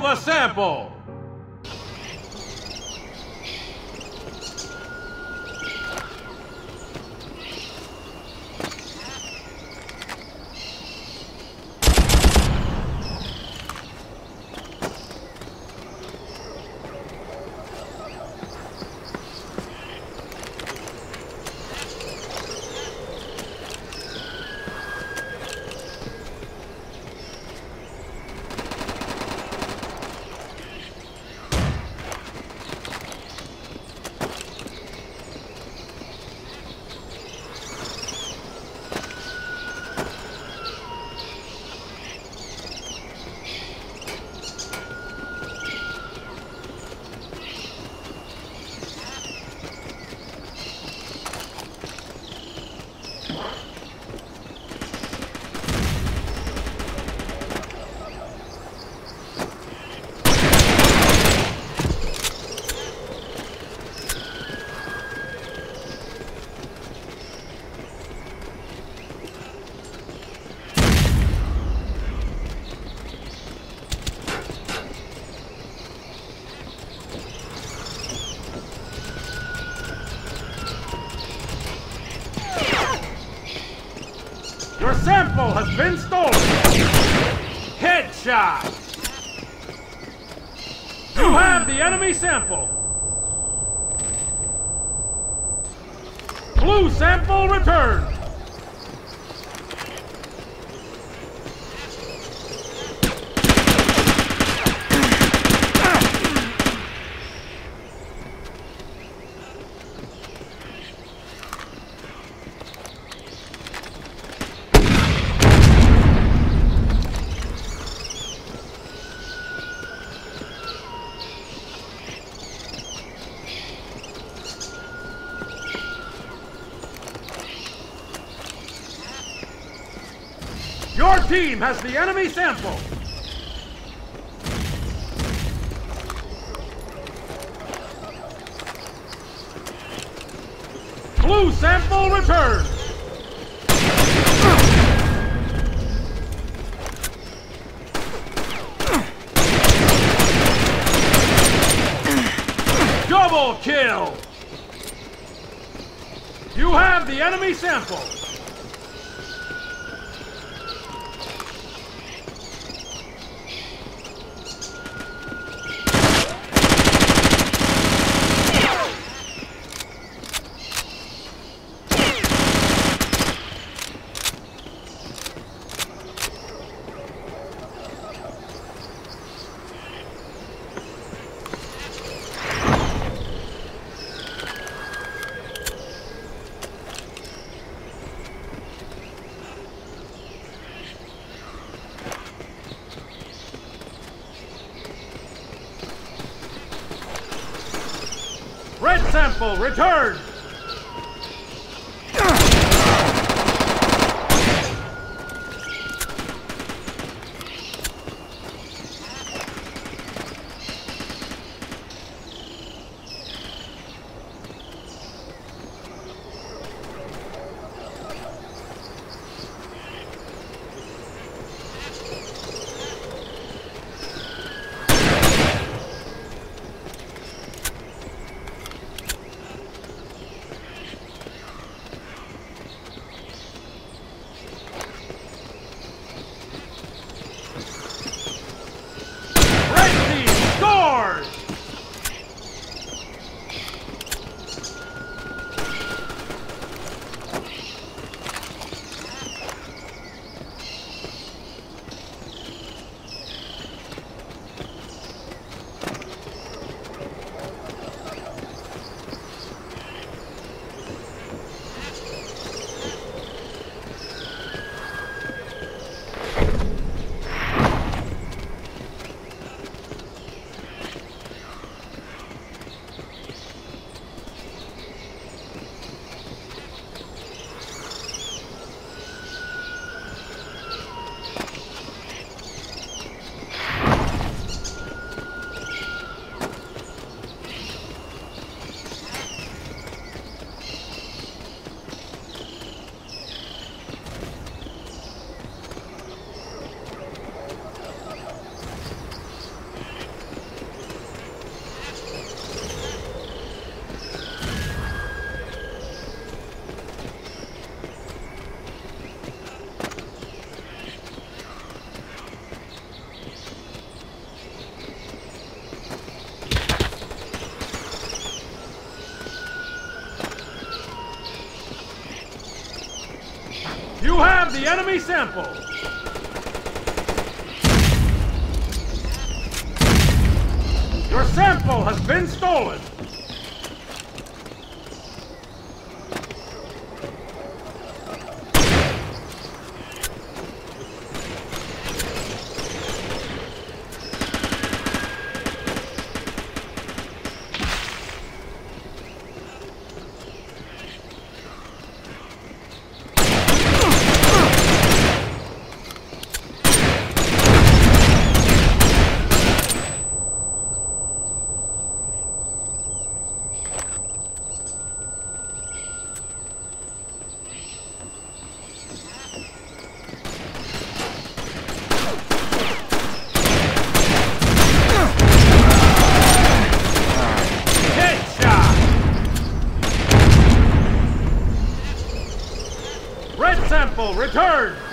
The sample! Your sample has been stolen! Headshot! You have the enemy sample! Blue sample returned! Your team has the enemy sample! Blue sample returned! Double kill! You have the enemy sample! Sample returned! The enemy sample. Your sample has been stolen. Headshot! Returned!